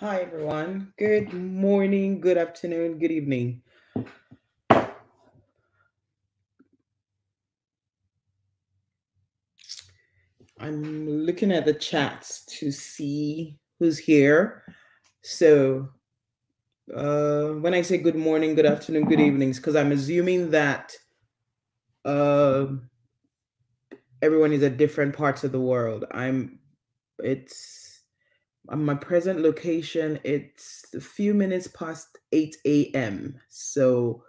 Hi, everyone. Good morning, good afternoon, good evening. I'm looking at the chats to see who's here. So, uh, when I say good morning, good afternoon, good evenings, because I'm assuming that uh, everyone is at different parts of the world. I'm, it's, my present location, it's a few minutes past 8 a.m. So,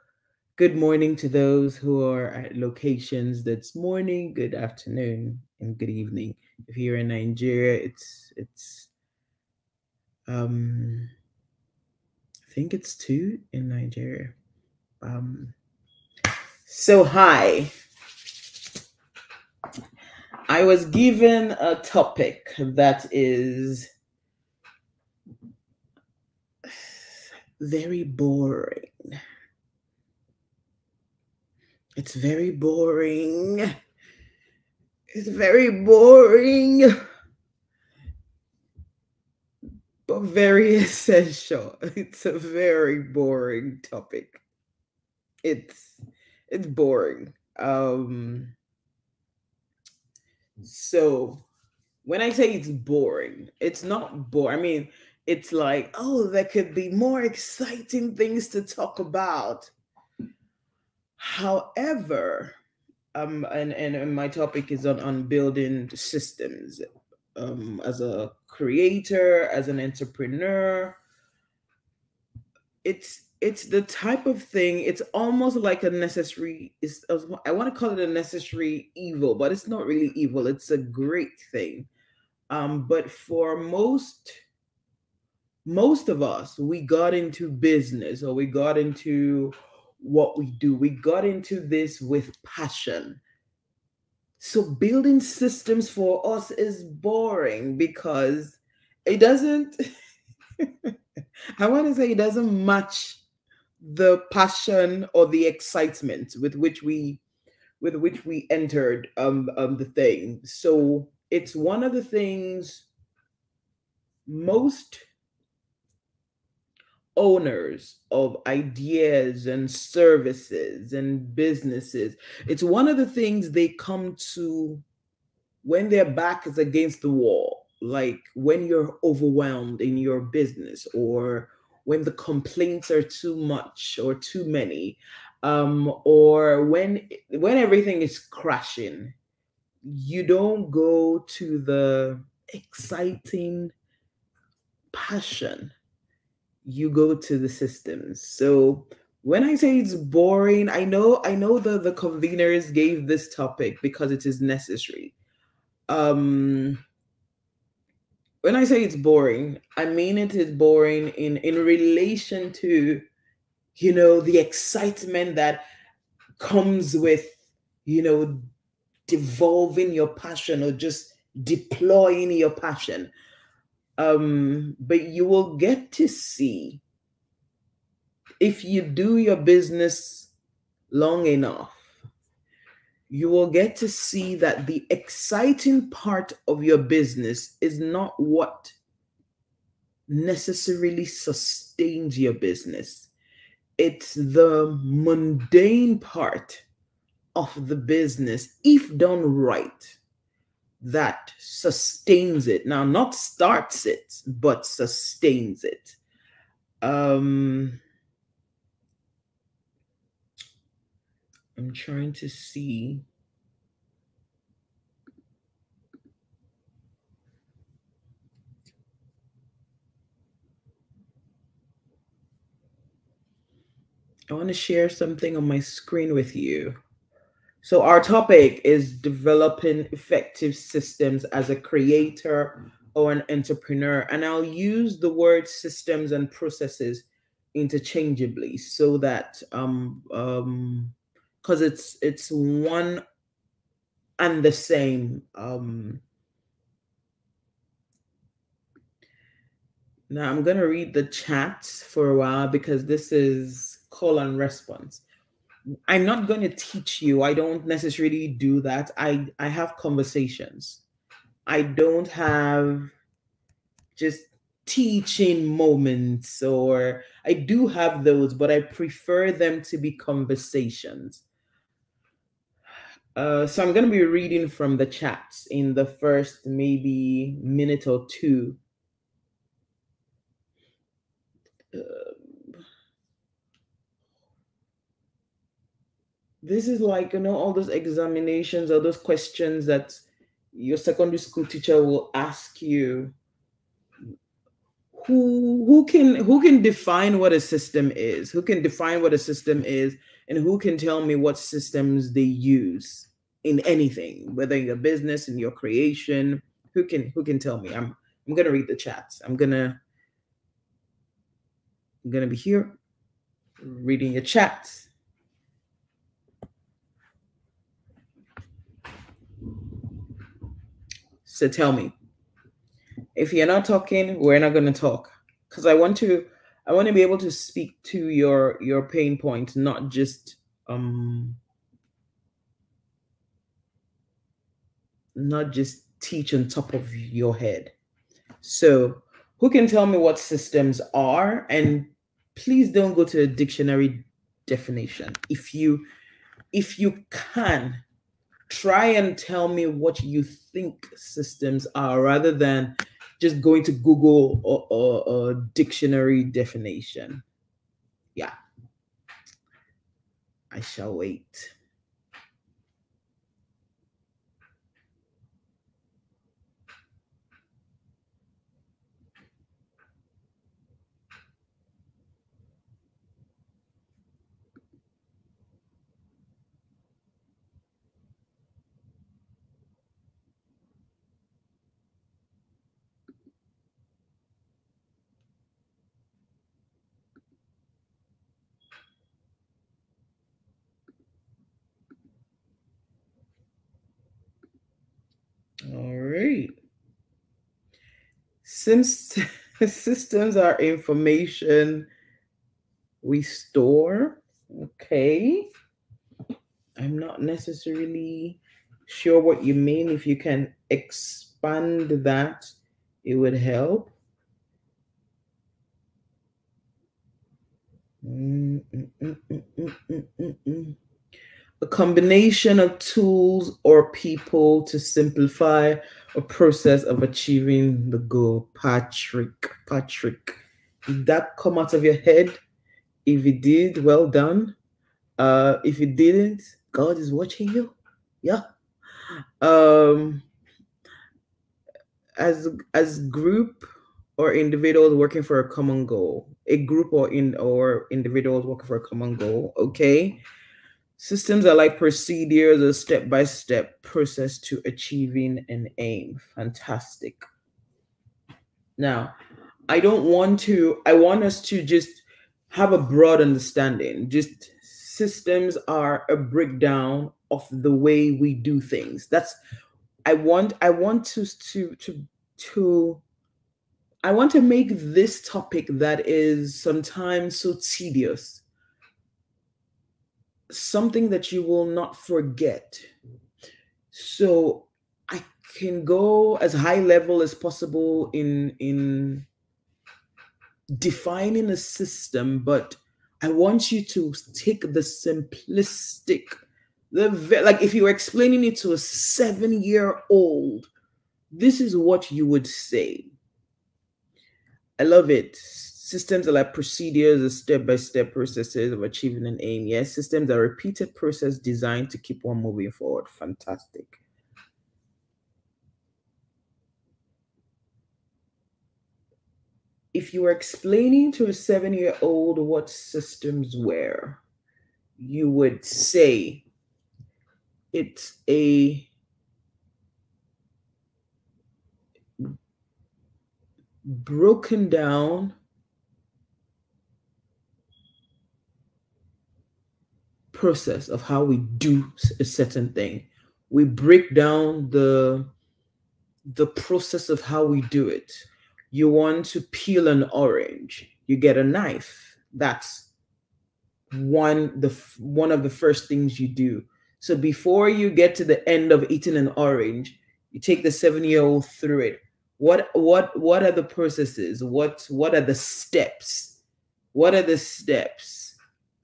good morning to those who are at locations that's morning, good afternoon, and good evening. If you're in Nigeria, it's it's um I think it's two in Nigeria. Um so hi. I was given a topic that is very boring. It's very boring. It's very boring, but very essential. It's a very boring topic. It's it's boring. Um so when I say it's boring, it's not boring. I mean, it's like, oh, there could be more exciting things to talk about. However, um and, and my topic is on on building systems um as a creator as an entrepreneur it's it's the type of thing it's almost like a necessary is i want to call it a necessary evil but it's not really evil it's a great thing um but for most most of us we got into business or we got into what we do. We got into this with passion. So building systems for us is boring because it doesn't, I want to say it doesn't match the passion or the excitement with which we with which we entered um, um the thing. So it's one of the things most owners of ideas and services and businesses. It's one of the things they come to when their back is against the wall, like when you're overwhelmed in your business or when the complaints are too much or too many um, or when when everything is crashing you don't go to the exciting passion you go to the systems. So when I say it's boring, I know I know the the conveners gave this topic because it is necessary. Um when I say it's boring, I mean it is boring in in relation to you know the excitement that comes with you know devolving your passion or just deploying your passion um, but you will get to see if you do your business long enough, you will get to see that the exciting part of your business is not what necessarily sustains your business. It's the mundane part of the business, if done right that sustains it. Now, not starts it, but sustains it. Um, I'm trying to see. I want to share something on my screen with you. So, our topic is developing effective systems as a creator or an entrepreneur. And I'll use the word systems and processes interchangeably so that um um because it's it's one and the same um now i'm going to read the chat for a while because this is call and response I'm not going to teach you. I don't necessarily do that. I I have conversations. I don't have just teaching moments, or I do have those, but I prefer them to be conversations. Uh, so I'm going to be reading from the chats in the first maybe minute or two. Uh, this is like you know all those examinations, all those questions that your secondary school teacher will ask you. Who who can who can define what a system is? Who can define what a system is? and who can tell me what systems they use in anything whether in your business in your creation who can who can tell me i'm i'm gonna read the chats i'm gonna i'm gonna be here reading your chats so tell me if you're not talking we're not going to talk because i want to I want to be able to speak to your your pain points, not just um not just teach on top of your head. So, who can tell me what systems are? And please don't go to a dictionary definition. If you if you can try and tell me what you think systems are rather than just going to Google a, a, a dictionary definition. Yeah. I shall wait. All right. Since systems are information we store, okay. I'm not necessarily sure what you mean. If you can expand that, it would help. Mm -mm -mm a combination of tools or people to simplify a process of achieving the goal. Patrick, Patrick, did that come out of your head? If it did, well done. Uh, if it didn't, God is watching you. Yeah. Um, as as group or individuals working for a common goal, a group or in or individuals working for a common goal. Okay Systems are like procedures, a step by step process to achieving an aim. Fantastic. Now, I don't want to, I want us to just have a broad understanding. Just systems are a breakdown of the way we do things. That's, I want, I want to, to, to, to, I want to make this topic that is sometimes so tedious something that you will not forget. So I can go as high level as possible in in defining a system, but I want you to take the simplistic, the like if you were explaining it to a seven year old, this is what you would say. I love it. Systems are like procedures or step-by-step processes of achieving an aim. Yes, systems are repeated process designed to keep one moving forward. Fantastic. If you were explaining to a seven-year-old what systems were, you would say it's a broken down process of how we do a certain thing. We break down the the process of how we do it. You want to peel an orange, you get a knife. That's one the one of the first things you do. So before you get to the end of eating an orange, you take the 7-year-old through it. what what what are the processes what what are the steps what are the steps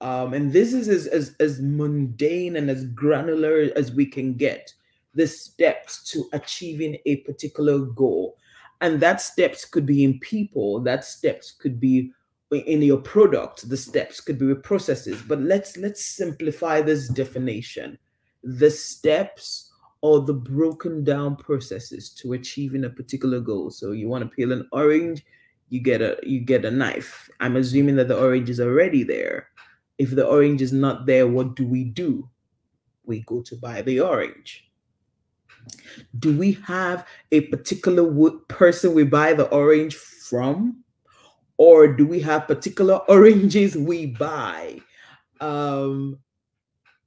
um and this is as as, as mundane and as granular as we can get the steps to achieving a particular goal and that steps could be in people that steps could be in your product the steps could be with processes but let's let's simplify this definition the steps or the broken down processes to achieving a particular goal. So you want to peel an orange, you get a you get a knife. I'm assuming that the orange is already there. If the orange is not there, what do we do? We go to buy the orange. Do we have a particular person we buy the orange from? Or do we have particular oranges we buy? Um,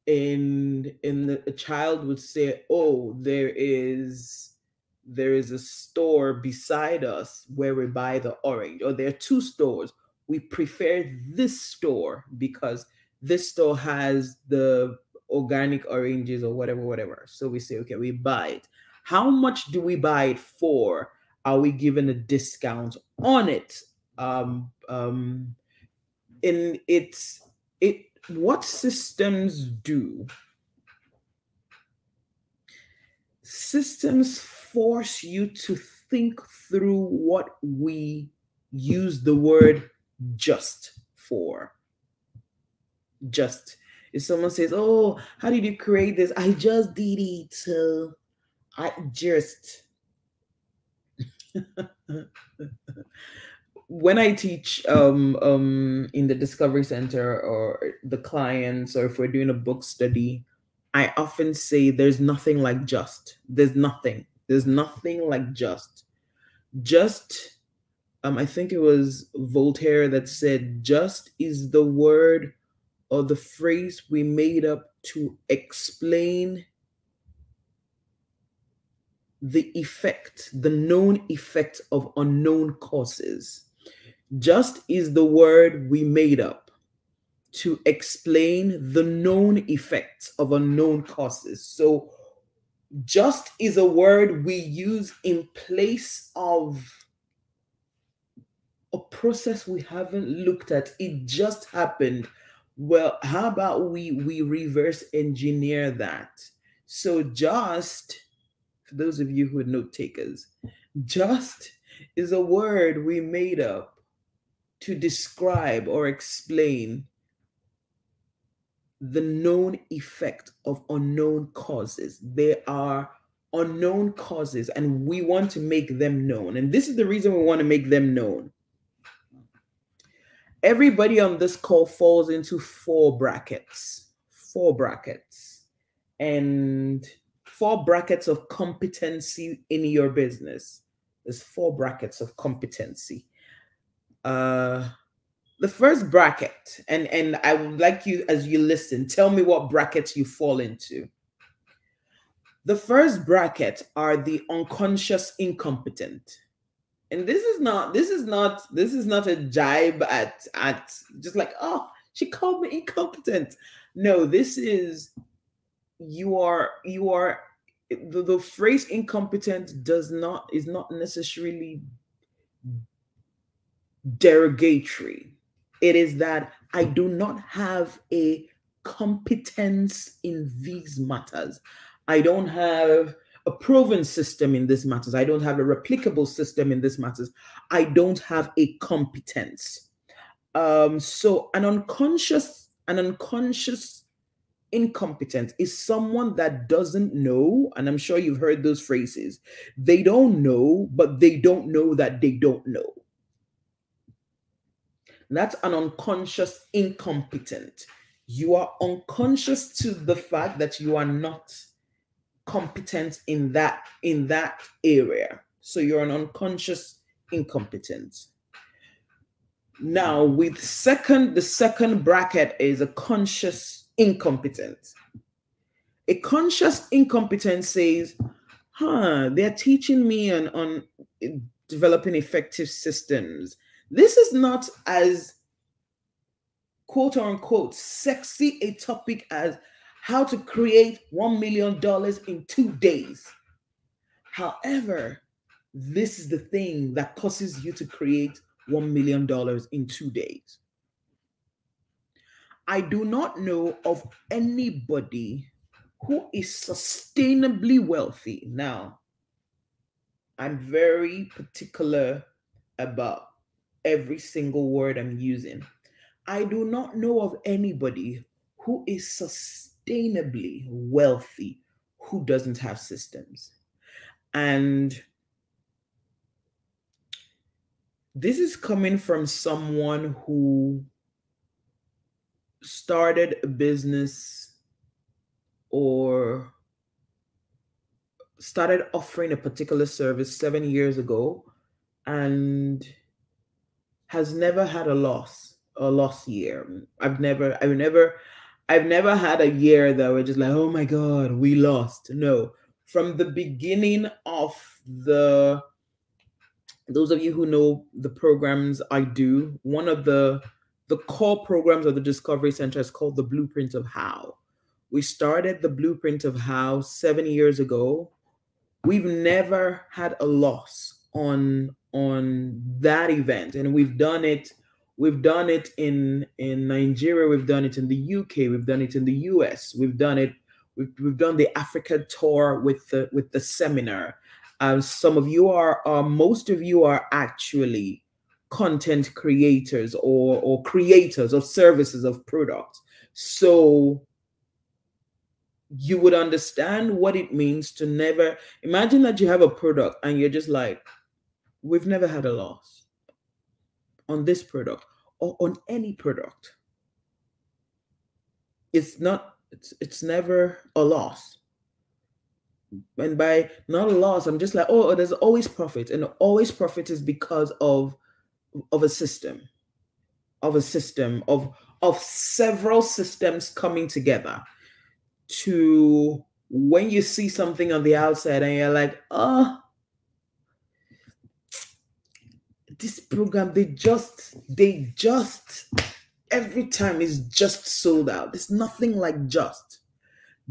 and and the, a child would say oh there is there is a store beside us where we buy the orange or there are two stores we prefer this store because this store has the organic oranges or whatever whatever. So we say okay we buy it. How much do we buy it for? Are we given a discount on it? Um um in it's it what systems do? Systems force you to think through what we use the word just for just if someone says oh how did you create this i just did it so i just when I teach um, um, in the Discovery Center or the clients, or if we're doing a book study, I often say there's nothing like just. There's nothing. There's nothing like just. Just, um, I think it was Voltaire that said, just is the word or the phrase we made up to explain the effect, the known effect of unknown causes just is the word we made up to explain the known effects of unknown causes. So, just is a word we use in place of a process we haven't looked at. It just happened. Well, how about we we reverse engineer that? So just for those of you who are note takers, just is a word we made up to describe or explain the known effect of unknown causes. There are unknown causes, and we want to make them known. And this is the reason we want to make them known. Everybody on this call falls into four brackets, four brackets, and four brackets of competency in your business. There's four brackets of competency. Uh the first bracket and and i would like you as you listen tell me what brackets you fall into. The first bracket are the unconscious incompetent and this is not this is not this is not a jibe at at just like oh she called me incompetent no this is you are you are the, the phrase incompetent does not is not necessarily derogatory. It is that I do not have a competence in these matters. I don't have a proven system in this matters. I don't have a replicable system in this matters. I don't have a competence. Um, so an unconscious, an unconscious incompetent is someone that doesn't know, and I'm sure you've heard those phrases. They don't know, but they don't know that they don't know. That's an unconscious incompetent. You are unconscious to the fact that you are not competent in that in that area. So you're an unconscious incompetent. Now, with second, the second bracket is a conscious incompetent. A conscious incompetent says, huh, they're teaching me on, on developing effective systems this is not as quote unquote sexy a topic as how to create $1 million in two days. However, this is the thing that causes you to create $1 million in two days. I do not know of anybody who is sustainably wealthy. Now, I'm very particular about every single word I'm using. I do not know of anybody who is sustainably wealthy who doesn't have systems. And this is coming from someone who started a business or started offering a particular service seven years ago and has never had a loss a loss year i've never i've never i've never had a year that we're just like oh my god we lost no from the beginning of the those of you who know the programs I do, one of the the core programs of the Discovery Center is called the Blueprint of How. We started the Blueprint of How seven years ago. We've never had a loss on on that event, and we've done it. We've done it in in Nigeria. We've done it in the UK. We've done it in the US. We've done it. We've, we've done the Africa tour with the with the seminar um, some of you are, uh, most of you are actually content creators or, or creators of services of products. So you would understand what it means to never imagine that you have a product and you're just like, we've never had a loss on this product or on any product. It's not, it's, it's never a loss and by not a loss, I'm just like, oh, oh, there's always profit, and always profit is because of of a system, of a system of of several systems coming together to when you see something on the outside and you're like, oh, this program, they just, they just, every time is just sold out. There's nothing like just.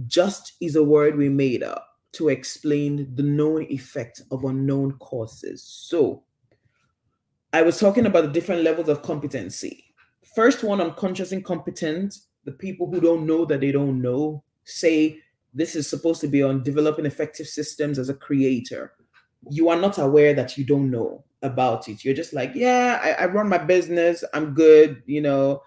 Just is a word we made up to explain the known effect of unknown causes. So, I was talking about the different levels of competency. First one, unconscious incompetent, the people who don't know that they don't know, say this is supposed to be on developing effective systems as a creator. You are not aware that you don't know about it. You're just like, yeah, I, I run my business, I'm good, you know.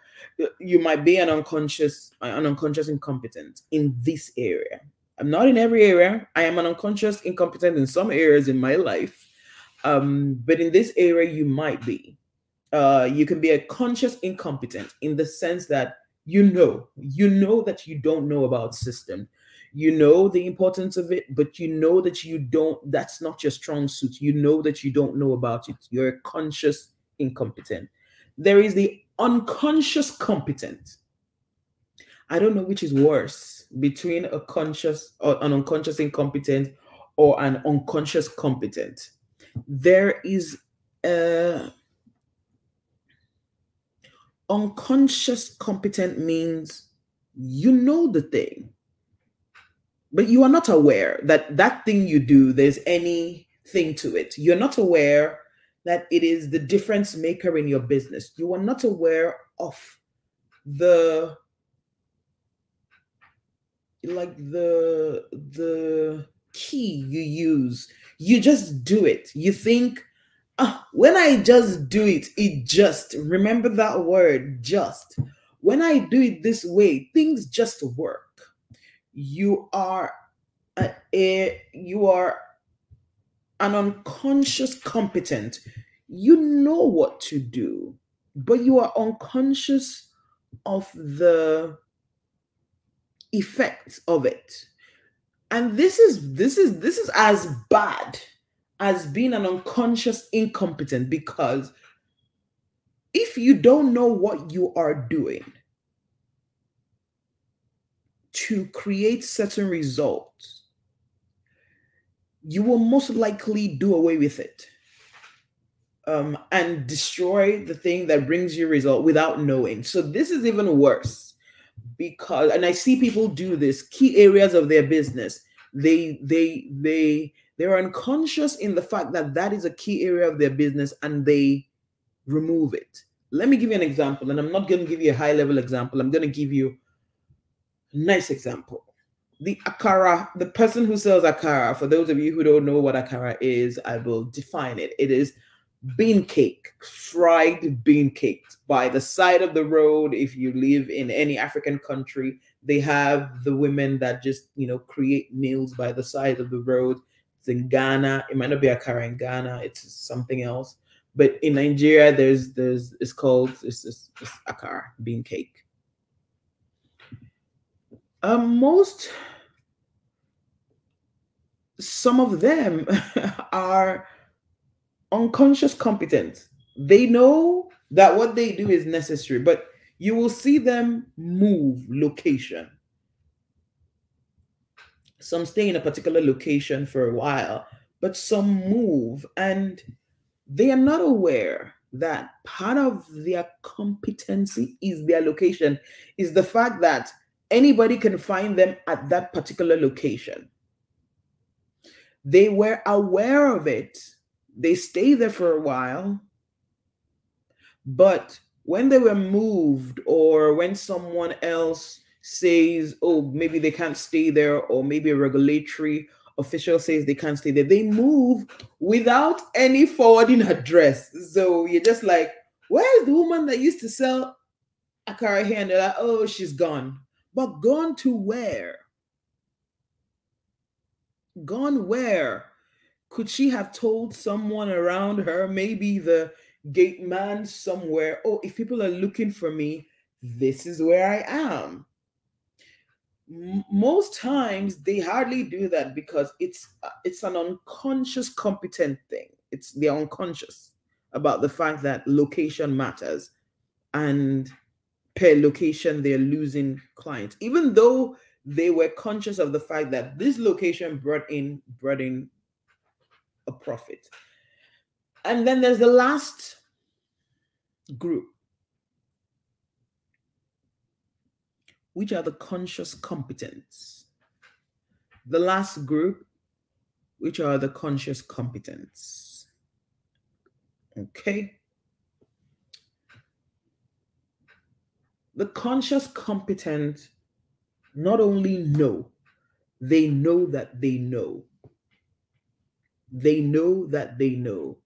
You might be an unconscious, an unconscious incompetent in this area I'm not in every area. I am an unconscious incompetent in some areas in my life. Um, but in this area, you might be. Uh, you can be a conscious incompetent in the sense that you know, you know that you don't know about system. You know the importance of it, but you know that you don't, that's not your strong suit. You know that you don't know about it. You're a conscious incompetent. There is the unconscious competent. I don't know which is worse between a conscious or an unconscious incompetent or an unconscious competent. There is a unconscious competent means you know the thing, but you are not aware that that thing you do, there's anything to it. You're not aware that it is the difference maker in your business. You are not aware of the like the the key you use you just do it you think ah, when i just do it it just remember that word just when i do it this way things just work you are a, a you are an unconscious competent. You know what to do but you are unconscious of the effects of it. And this is this is this is as bad as being an unconscious incompetent because if you don't know what you are doing to create certain results you will most likely do away with it um, and destroy the thing that brings you result without knowing so this is even worse because and i see people do this key areas of their business they they they They're unconscious in the fact that that is a key area of their business and they remove it. Let me give you an example, and I'm not going to give you a high level example. I'm going to give you nice example. The akara, the person who sells akara, for those of you who don't know what akara is, I will define it. It is bean cake, fried bean cakes by the side of the road. If you live in any African country, they have the women that just, you know, create meals by the side of the road. It's in Ghana. It might not be akara in Ghana. It's something else. But in Nigeria, there's there's it's called it's, it's, it's akara bean cake. Um, most some of them are unconscious competent. They know that what they do is necessary, but you will see them move location. Some stay in a particular location for a while, but some move and they are not aware that part of their competency is their location, is the fact that anybody can find them at that particular location. They were aware of it they stay there for a while, but when they were moved or when someone else says, oh, maybe they can't stay there, or maybe a regulatory official says they can't stay there, they move without any forwarding address. So you're just like, where's the woman that used to sell akara here? And they're like, oh, she's gone. But gone to where? Gone where? Could she have told someone around her, maybe the gate man somewhere, oh, if people are looking for me, this is where I am? most times they hardly do that because it's uh, it's an unconscious competent thing it's they're unconscious about the fact that location matters and per location they're losing clients even though they were conscious of the fact that this location brought in brought in a profit. And then there's the last group, which are the conscious competence. The last group, which are the conscious competence. Okay. The conscious competent not only know, they know that they know. They know that they know.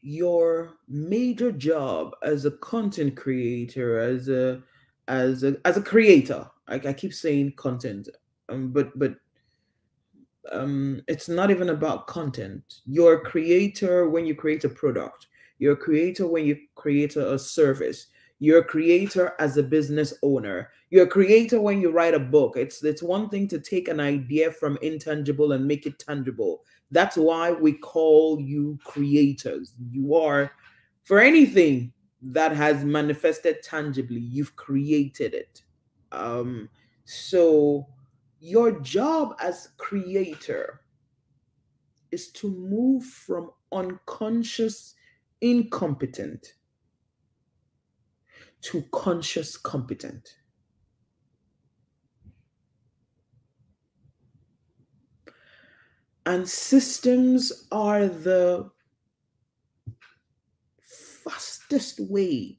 Your major job as a content creator as a as a as a creator i, I keep saying content um, but but um it's not even about content. You're a creator when you create a product. You're a creator when you create a, a service you're a creator as a business owner you're a creator when you write a book it's it's one thing to take an idea from intangible and make it tangible that's why we call you creators. You are, for anything that has manifested tangibly, you've created it. Um, so, your job as creator is to move from unconscious incompetent to conscious competent. And systems are the fastest way.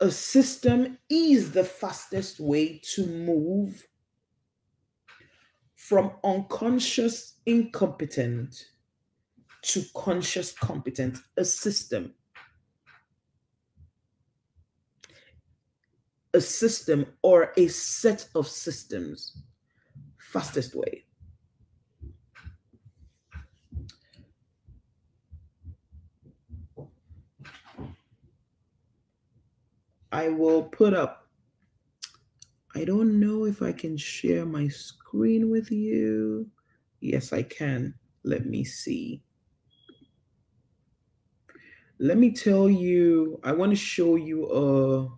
A system is the fastest way to move from unconscious incompetent to conscious competent. A system. A system or a set of systems. Fastest way. I will put up. I don't know if I can share my screen with you. Yes, I can. Let me see. Let me tell you, I want to show you a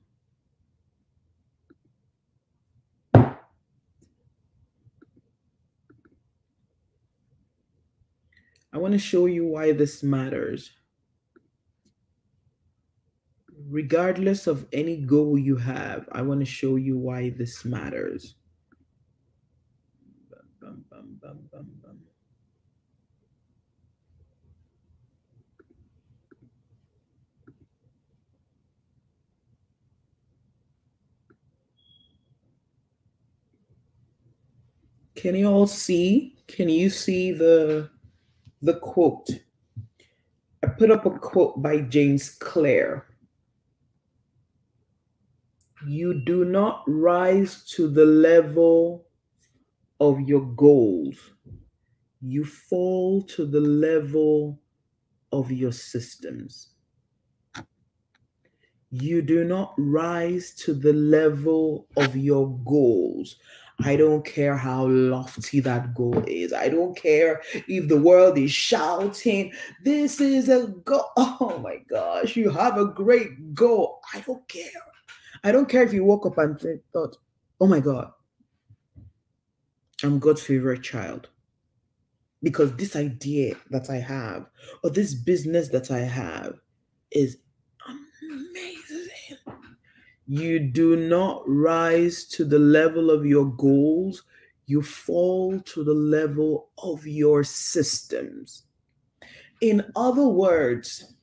I want to show you why this matters regardless of any goal you have, I want to show you why this matters. Bum, bum, bum. Can you all see? Can you see the the quote? I put up a quote by James Clear. You do not rise to the level of your goals. You fall to the level of your systems. You do not rise to the level of your goals. I don't care how lofty that goal is. I don't care if the world is shouting, This is a goal. Oh my gosh, you have a great goal. I don't care. I don't care if you woke up and thought, Oh my God, I'm God's favorite child. Because this idea that I have, or this business that I have, is. You do not rise to the level of your goals, you fall to the level of your systems. In other words,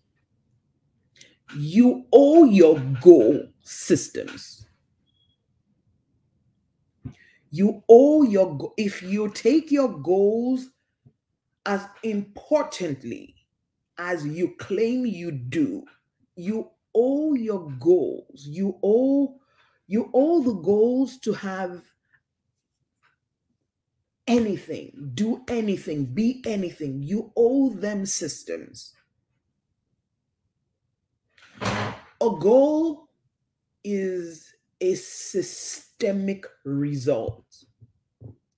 you owe your goal systems. You owe your, if you take your goals as importantly as you claim you do, you owe your goals you owe you owe the goals to have anything do anything be anything you owe them systems. A goal is a systemic result.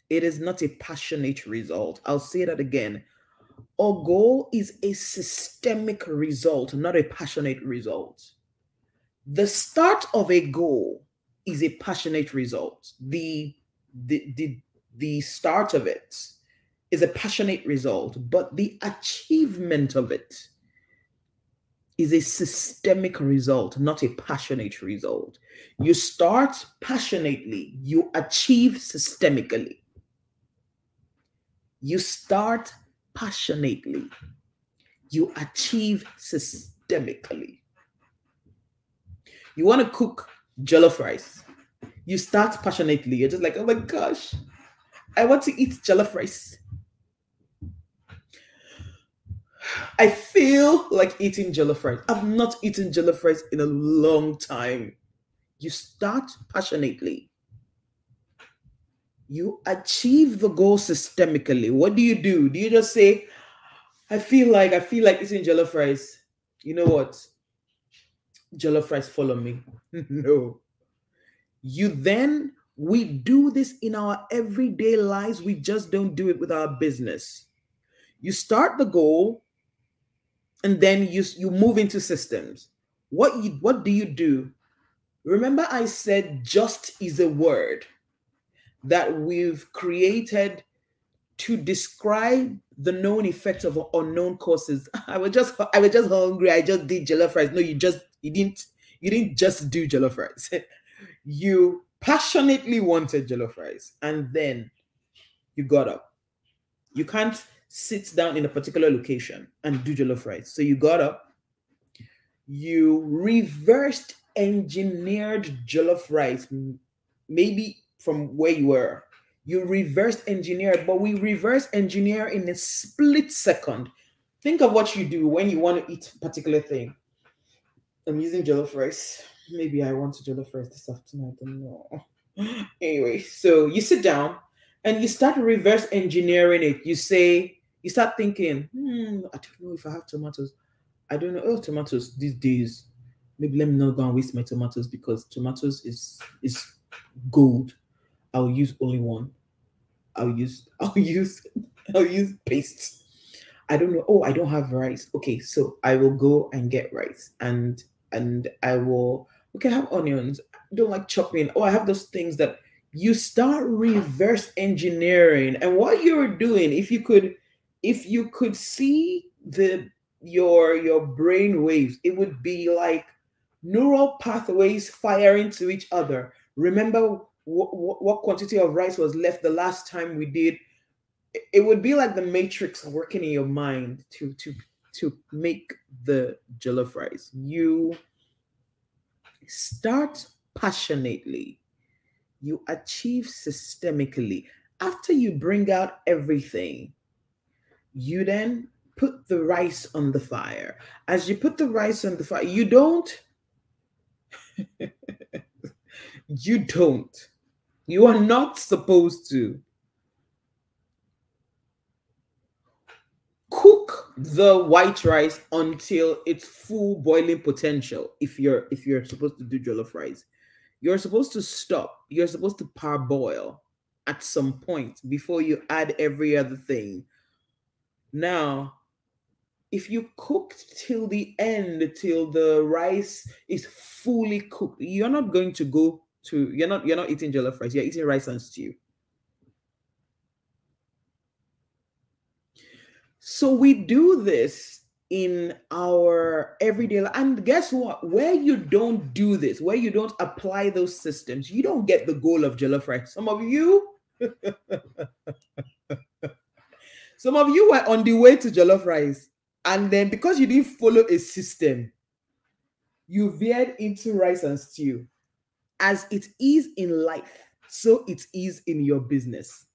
It is not a passionate result. I'll say that again a goal is a systemic result, not a passionate result. The start of a goal is a passionate result. The, the, the, the start of it is a passionate result, but the achievement of it is a systemic result, not a passionate result. You start passionately, you achieve systemically. You start passionately, you achieve systemically. You want to cook jollof rice. You start passionately. You're just like, oh my gosh, I want to eat jollof rice. I feel like eating jollof rice. I've not eaten jollof rice in a long time. You start passionately you achieve the goal systemically. What do you do? Do you just say, I feel like I feel like eating jollof rice? You know what? Jollof rice follow me. no. You then we do this in our everyday lives. We just don't do it with our business. You start the goal and then you you move into systems. What you what do you do? Remember I said just is a word that we've created to describe the known effects of unknown causes. I was just I was just hungry. I just did jollof rice. No, you just you didn't you didn't just do jollof rice. you passionately wanted jollof rice and then you got up. You can't sit down in a particular location and do jollof rice. So you got up, you reversed engineered jollof rice, maybe from where you were. You reverse engineer, but we reverse engineer in a split second. Think of what you do when you want to eat a particular thing. I'm using jollof rice. Maybe I want to jollof rice this afternoon. I don't know. anyway, so you sit down and you start reverse engineering it. You say, you start thinking, hmm, I don't know if I have tomatoes. I don't know. Oh, tomatoes these days. Maybe let me not go and waste my tomatoes because tomatoes is is gold. I'll use only one. I'll use I'll use I'll use paste. I don't know. Oh, I don't have rice. Okay, so I will go and get rice and and I will okay, I have onions. I don't like chopping. Oh, I have those things that you start reverse engineering. And what you're doing, if you could, if you could see the your your brain waves, it would be like neural pathways firing to each other. Remember what, what, quantity of rice was left the last time we did it would be like the matrix working in your mind to to to make the jollof rice. You start passionately, you achieve systemically. After you bring out everything, you then put the rice on the fire. As you put the rice on the fire, you don't, you don't, you are not supposed to cook the white rice until its full boiling potential if you're if you're supposed to do jollof rice. You're supposed to stop you're supposed to parboil at some point before you add every other thing. Now if you cooked till the end till the rice is fully cooked you're not going to go to you're not you're not eating jollof rice you're eating rice and stew So we do this in our everyday life. And guess what? Where you don't do this, where you don't apply those systems, you don't get the goal of jollof rice. Some of you, some of you were on the way to jollof rice, and then because you didn't follow a system, you veered into rice and stew. As it is in life, so it is in your business.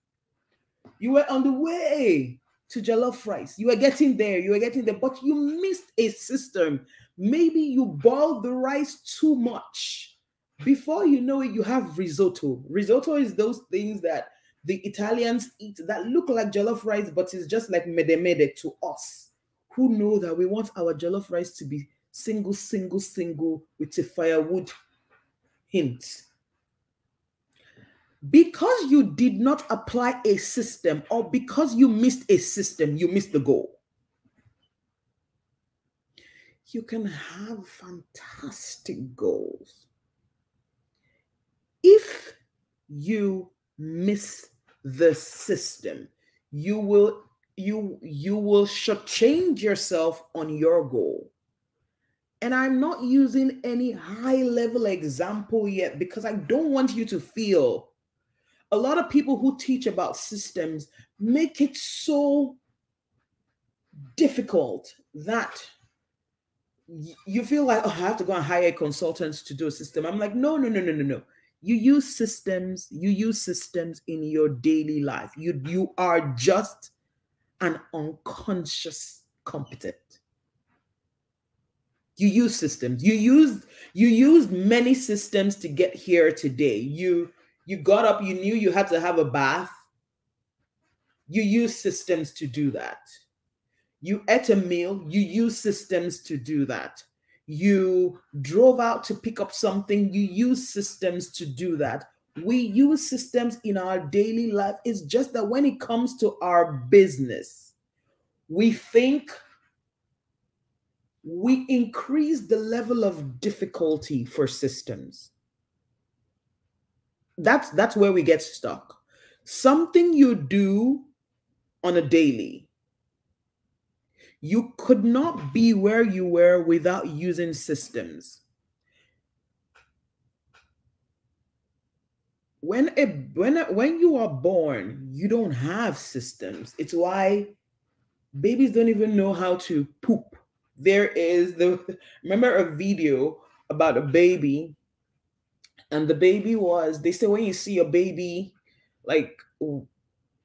You were on the way to jollof rice. You were getting there, you were getting there, but you missed a system. Maybe you boiled the rice too much. Before you know it, you have risotto. Risotto is those things that the Italians eat that look like jollof rice, but it's just like mede mede to us who know that we want our jollof rice to be single, single, single with a firewood hint because you did not apply a system or because you missed a system, you missed the goal. You can have fantastic goals. If you miss the system, you will you you will change yourself on your goal. And I'm not using any high level example yet because I don't want you to feel. A lot of people who teach about systems make it so difficult that you feel like oh i have to go and hire consultants to do a system. I'm like no no no no no no. You use systems you use systems in your daily life. You you are just an unconscious competent you use systems you use you use many systems to get here today you you got up, you knew you had to have a bath. You use systems to do that. You ate a meal, you use systems to do that. You drove out to pick up something, you use systems to do that. We use systems in our daily life. It's just that when it comes to our business, we think we increase the level of difficulty for systems. That's that's where we get stuck. Something you do on a daily you could not be where you were without using systems. When a when a, when you are born you don't have systems. It's why babies don't even know how to poop there is the remember a video about a baby? And the baby was they say when you see a baby like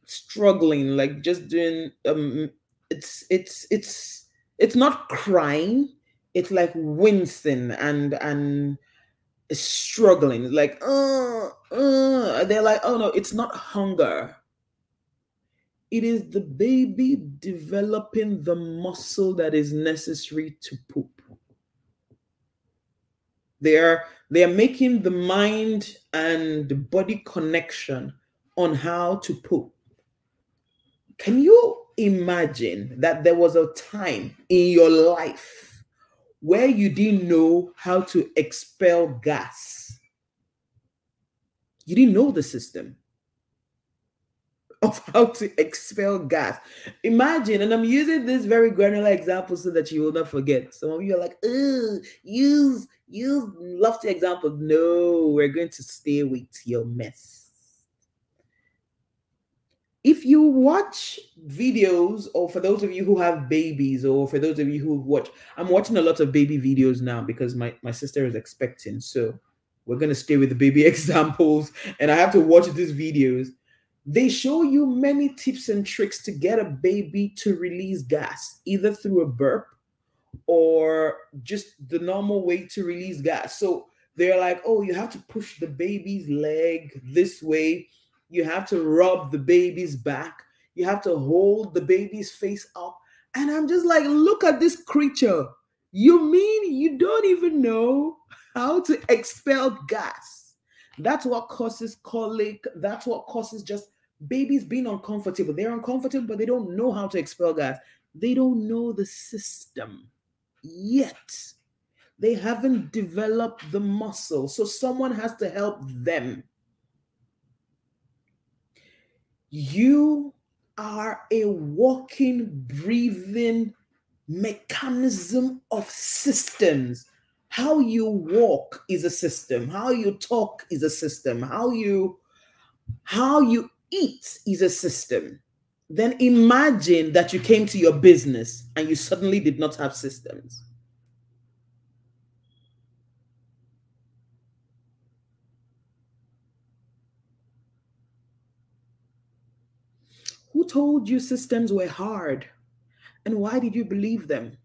struggling like just doing um it's it's it's it's not crying. It's like wincing and and struggling. Like uh, uh they're like oh no it's not hunger it is the baby developing the muscle that is necessary to poop they are they are making the mind and body connection on how to poop. Can you imagine that there was a time in your life where you didn't know how to expel gas? You didn't know the system of how to expel gas. Imagine, and I'm using this very granular example so that you will not forget. Some of you are like, use you lofty example. No, we're going to stay with your mess. if you watch videos, or for those of you who have babies, or for those of you who watch, I'm watching a lot of baby videos now because my, my sister is expecting. So we're going to stay with the baby examples, and I have to watch these videos. They show you many tips and tricks to get a baby to release gas, either through a burp or just the normal way to release gas. So they're like, oh, you have to push the baby's leg this way you have to rub the baby's back. You have to hold the baby's face up. And I'm just like, look at this creature. You mean you don't even know how to expel gas? That's what causes colic. That's what causes just babies being uncomfortable. They're uncomfortable, but they don't know how to expel gas. They don't know the system yet. They haven't developed the muscle. So someone has to help them. You are a walking, breathing mechanism of systems. How you walk is a system. How you talk is a system. How you how you eat is a system. Then imagine that you came to your business and you suddenly did not have systems. Who told you systems were hard? And why did you believe them?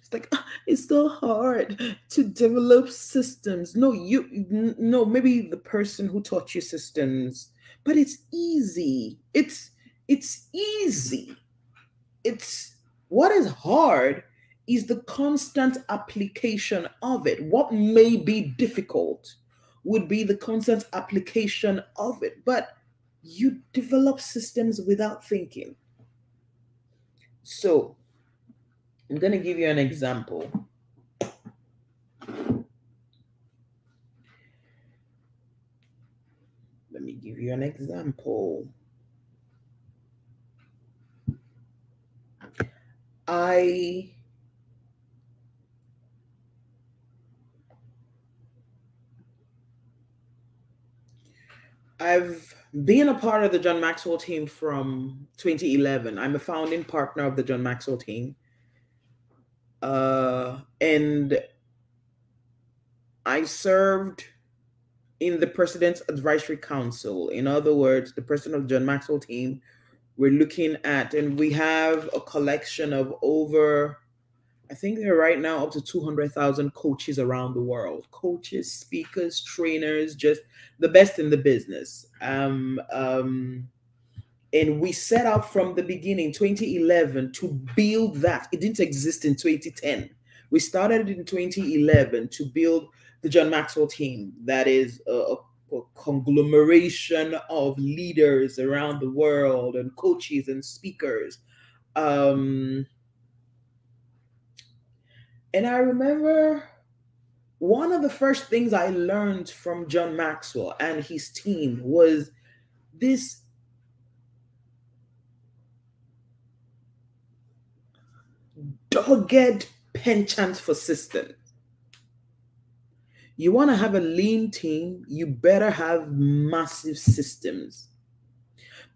It's like ah, it's so hard to develop systems. No, you no, maybe the person who taught you systems, but it's easy. It's it's easy. It's what is hard is the constant application of it. What may be difficult would be the constant application of it. But you develop systems without thinking. So, I'm going to give you an example. Let me give you an example. I I've been a part of the John Maxwell team from 2011. I'm a founding partner of the John Maxwell team. Uh, and I served in the President's Advisory Council. In other words, the president of John Maxwell team, we're looking at, and we have a collection of over I think there are right now up to 200,000 coaches around the world. Coaches, speakers, trainers, just the best in the business. Um, um, and we set out from the beginning, 2011, to build that. It didn't exist in 2010. We started in 2011 to build the John Maxwell team. That is a, a conglomeration of leaders around the world and coaches and speakers. Um, and I remember one of the first things I learned from John Maxwell and his team was this dogged penchant for systems. You want to have a lean team, you better have massive systems.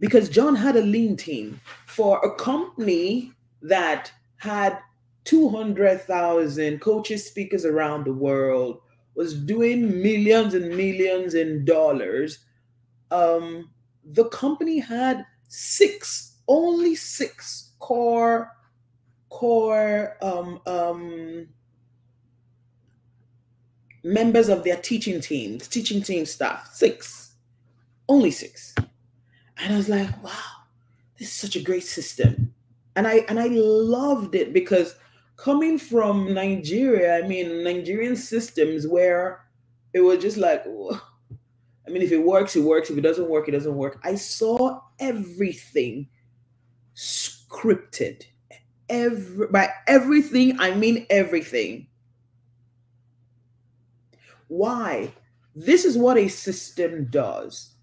Because John had a lean team for a company that had 200,000 coaches, speakers around the world, was doing millions and millions in dollars. Um, the company had six, only six core, core um, um, members of their teaching team, teaching team staff. Six, only six. And I was like, wow, this is such a great system. And I and I loved it because coming from Nigeria, I mean, Nigerian systems where it was just like, I mean, if it works, it works. If it doesn't work, it doesn't work. I saw everything scripted. Every, by everything, I mean everything. Why? This is what a system does.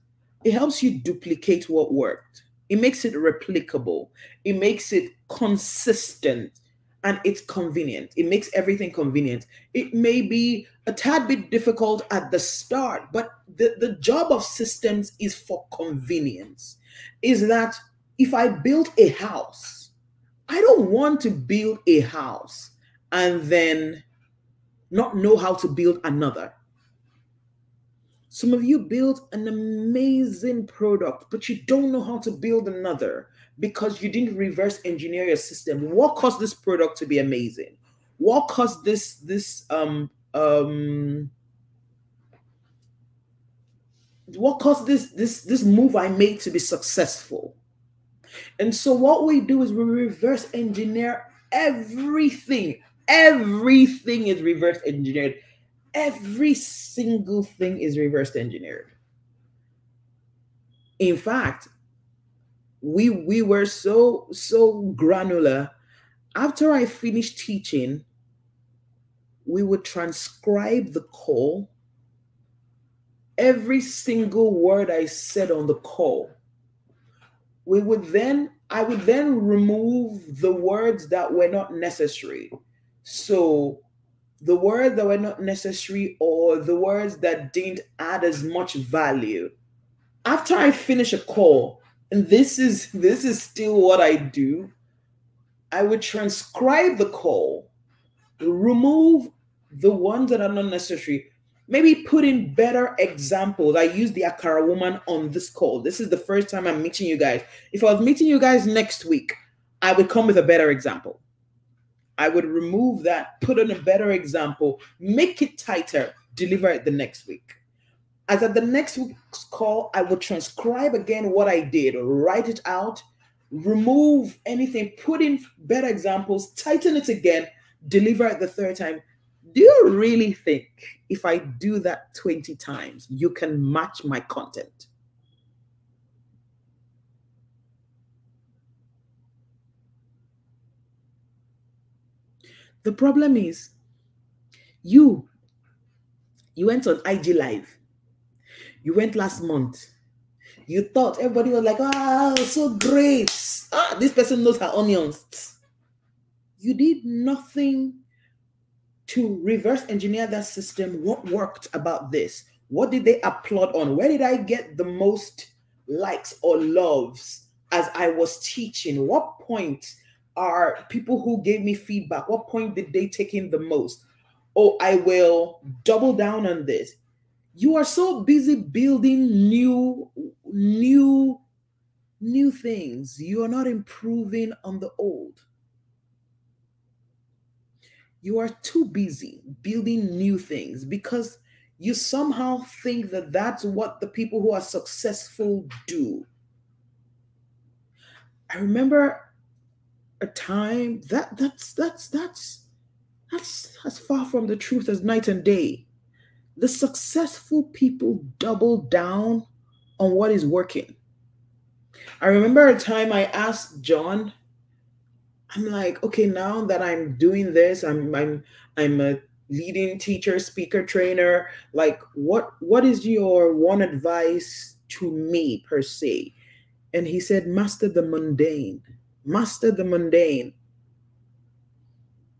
It helps you duplicate what worked. It makes it replicable. It makes it consistent and it's convenient. It makes everything convenient. It may be a tad bit difficult at the start, but the, the job of systems is for convenience. is that if I build a house, I don't want to build a house and then not know how to build another. Some of you build an amazing product, but you don't know how to build another because you didn't reverse engineer your system. What caused this product to be amazing? What caused this this um um what caused this this this move I made to be successful? And so what we do is we reverse engineer everything. Everything is reverse engineered. Every single thing is reverse engineered. In fact, we we were so so granular. After I finished teaching, we would transcribe the call. Every single word I said on the call. We would then, I would then remove the words that were not necessary. So the words that were not necessary or the words that didn't add as much value. After I finish a call, and this is this is still what I do, I would transcribe the call, remove the ones that are not necessary, maybe put in better examples. I use the Akara woman on this call. This is the first time I'm meeting you guys. If I was meeting you guys next week, I would come with a better example. I would remove that, put in a better example, make it tighter, deliver it the next week. As at the next week's call, I would transcribe again what I did, write it out, remove anything, put in better examples, tighten it again, deliver it the third time. Do you really think if I do that 20 times, you can match my content? The problem is you you went on IG live. You went last month. You thought everybody was like, oh, so great. Ah, this person knows her onions. You did nothing to reverse engineer that system. What worked about this? What did they applaud on? Where did I get the most likes or loves as I was teaching? What point are people who gave me feedback. What point did they take in the most? Oh, I will double down on this. You are so busy building new, new, new things. You are not improving on the old. You are too busy building new things because you somehow think that that's what the people who are successful do. I remember a time that that's that's that's that's as far from the truth as night and day. The successful people double down on what is working. I remember a time I asked John, I'm like, okay, now that I'm doing this, I'm I'm I'm a leading teacher, speaker, trainer. Like, what what is your one advice to me per se? And he said, master the mundane master the mundane.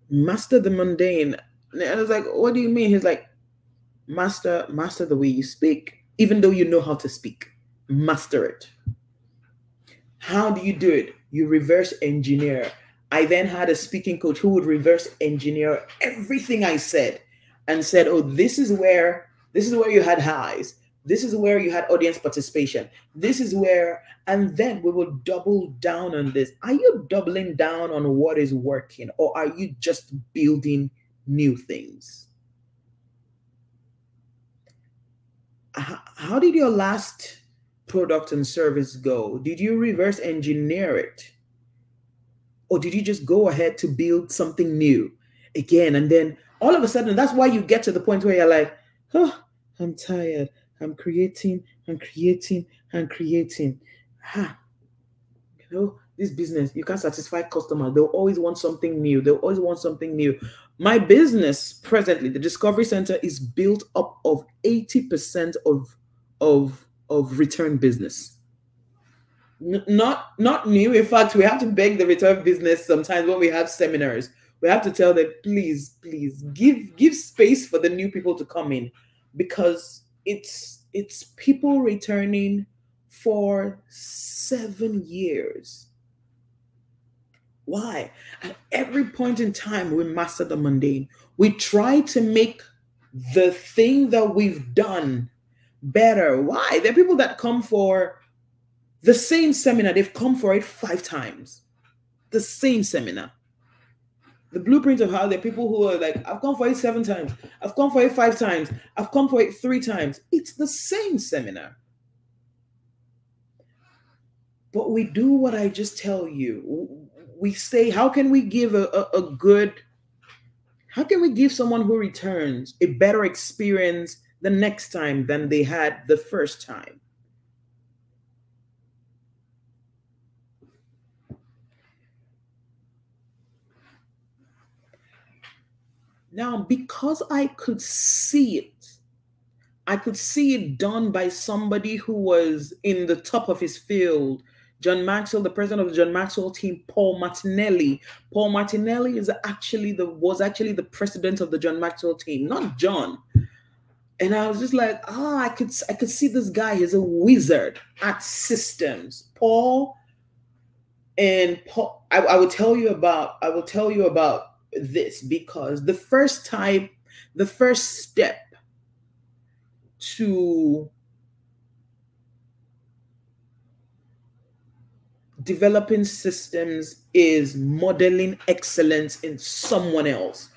Master the mundane. And I was like, what do you mean? He's like, master, master the way you speak, even though you know how to speak. Master it. How do you do it? You reverse engineer. I then had a speaking coach who would reverse engineer everything I said and said, Oh, this is where this is where you had highs. This is where you had audience participation. This is where, and then we will double down on this. Are you doubling down on what is working, or are you just building new things? How did your last product and service go? Did you reverse engineer it? Or did you just go ahead to build something new again? And then all of a sudden, that's why you get to the point where you're like, oh, I'm tired. I'm creating and creating and creating. Ha. You know, this business, you can't satisfy customers. They'll always want something new. They'll always want something new. My business presently, the Discovery Center, is built up of 80% of, of, of return business. Not not new. In fact, we have to beg the return business sometimes when we have seminars. We have to tell them, please, please give give space for the new people to come in because it's it's people returning for seven years. Why? At every point in time, we master the mundane. We try to make the thing that we've done better. Why? There are people that come for the same seminar, they've come for it five times. The same seminar. The blueprint of how there are people who are like, I've come for it seven times, I've come for it five times, I've come for it three times. It's the same seminar. But we do what I just tell you. We say, how can we give a, a, a good, how can we give someone who returns a better experience the next time than they had the first time? Now, because I could see it, I could see it done by somebody who was in the top of his field. John Maxwell, the president of the John Maxwell team, Paul Martinelli. Paul Martinelli is actually the was actually the president of the John Maxwell team, not John. And I was just like, oh, I could I could see this guy. He's a wizard at systems. Paul and Paul, I, I will tell you about I will tell you about this because the first type, the first step to developing systems is modeling excellence in someone else.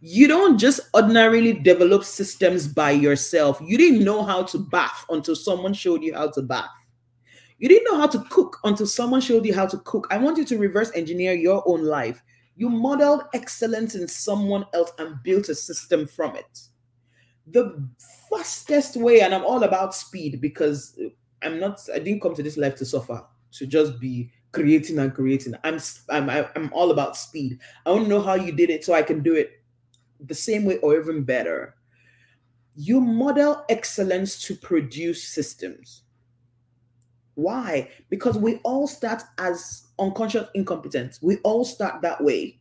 You don't just ordinarily develop systems by yourself. You didn't know how to bath until someone showed you how to bath. You didn't know how to cook until someone showed you how to cook. I want you to reverse engineer your own life. You modeled excellence in someone else and built a system from it. The fastest way, and I'm all about speed because I'm not, I didn't come to this life to suffer, to just be creating and creating. I'm, I'm, I'm all about speed. I want to know how you did it so I can do it the same way or even better. You model excellence to produce systems. Why? Because we all start as unconscious incompetence. We all start that way.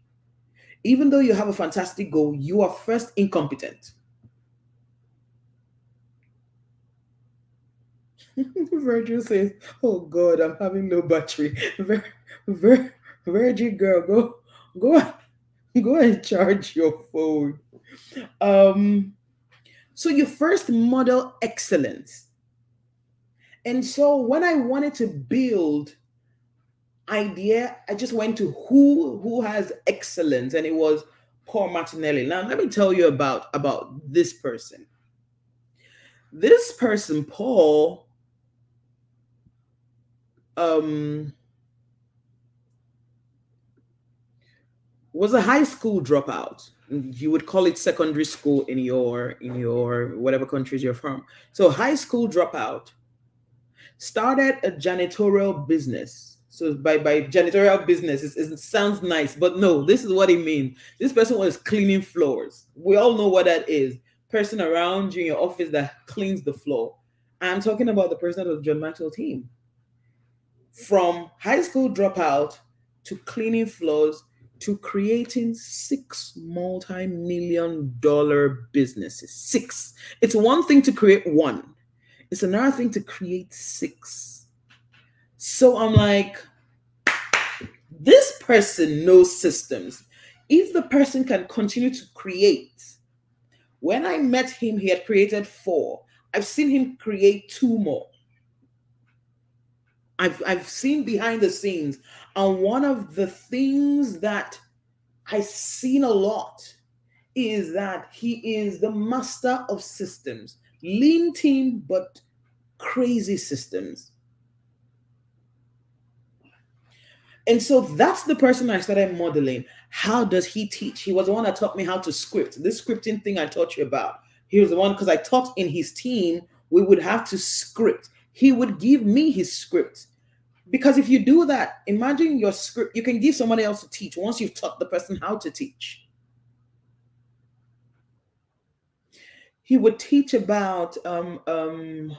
Even though you have a fantastic goal, you are first incompetent. Virgil says, "Oh God, I'm having no battery." Vir- Vir- Virgin girl, go, go, go and charge your phone. Um, so you first model excellence and so when I wanted to build idea, I just went to who who has excellence, and it was Paul Martinelli. Now let me tell you about about this person. This person, Paul, um, was a high school dropout. You would call it secondary school in your in your whatever countries you're from. So high school dropout started a janitorial business. So by, by janitorial business, it, sounds nice, but no, this is what it means. This person was cleaning floors. We all know what that is. Person around you in your office that cleans the floor. I'm talking about the person of the John Maxwell team. From high school dropout to cleaning floors to creating six multi-million dollar businesses. Six. It's one thing to create one. It's another thing to create six. So I'm like, this person knows systems. If the person can continue to create, when I met him, he had created four. I've seen him create two more. I've, I've seen behind the scenes. And one of the things that I've seen a lot is that he is the master of systems lean team, but crazy systems. And so that's the person I started modeling. How does he teach? He was the one that taught me how to script. This scripting thing I taught you about. He was the one because I taught in his team, we would have to script. He would give me his script. Because if you do that, imagine your script, you can give somebody else to teach once you've taught the person how to teach. he would teach about um, um,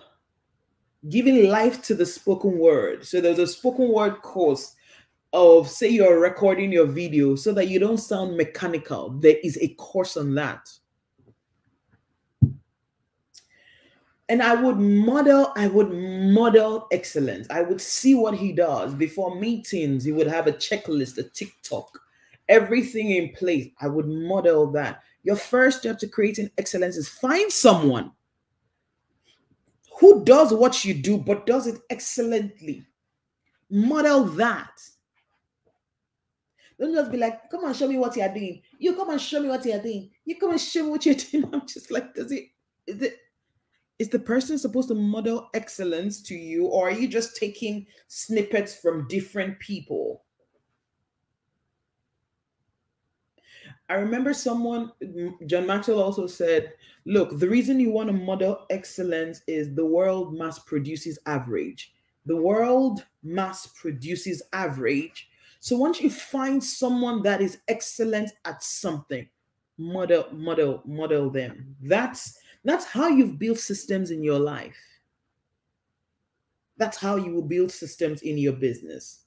giving life to the spoken word. So there's a spoken word course of say you're recording your video so that you don't sound mechanical. There is a course on that. and I would model, I would model excellence. I would see what he does before meetings. He would have a checklist, a TikTok, everything in place. I would model that. Your first step to creating excellence is find someone who does what you do, but does it excellently. Model that. Don't just be like, come and show me what you're doing. You come and show me what you're doing. You come and show me what you're doing. I'm just like, does it, is it, is the person supposed to model excellence to you, or are you just taking snippets from different people? I remember someone, John Maxwell also said, look, the reason you want to model excellence is the world mass produces average. The world mass produces average. So once you find someone that is excellent at something, model, model, model them. That's that's how you've built systems in your life. That's how you will build systems in your business.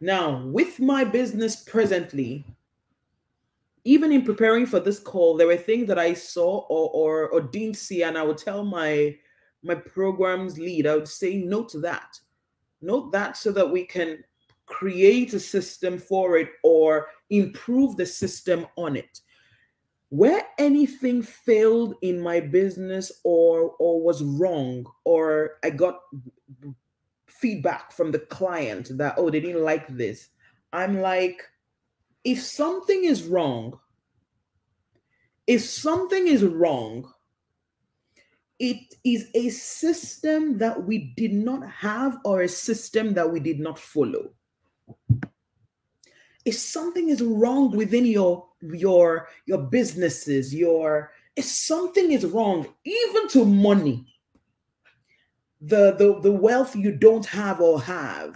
Now, with my business presently, even in preparing for this call, there were things that I saw or, or, or didn't see, and I would tell my my program's lead, I would say, no to that. Note that so that we can create a system for it or improve the system on it. Where anything failed in my business or or was wrong or i got feedback from the client that oh they didn't like this i'm like if something is wrong if something is wrong it is a system that we did not have or a system that we did not follow. If something is wrong within your your your businesses your if something is wrong even to money the the, the wealth you don't have or have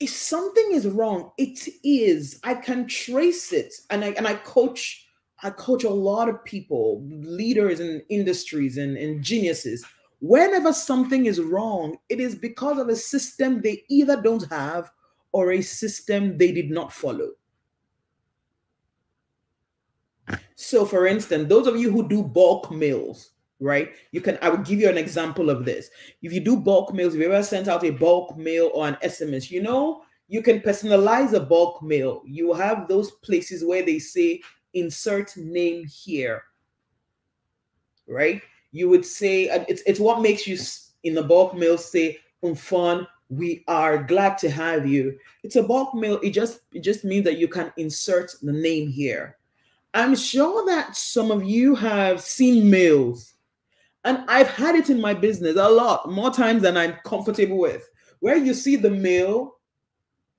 if something is wrong it is i can trace it and i and i coach i coach a lot of people leaders in industries and, and geniuses whenever something is wrong it is because of a system they either don't have or a system they did not follow So, for instance, those of you who do bulk mails, right? You can, I will give you an example of this. If you do bulk mails, if you ever sent out a bulk mail or an SMS, you know, you can personalize a bulk mail. You have those places where they say insert name here, right? You would say, it's, it's what makes you in the bulk mail say, Mfon, we are glad to have you. It's a bulk mail. It just, it just means that you can insert the name here I'm sure that some of you have seen mails, and I've had it in my business a lot more times than I'm comfortable with, where you see the mail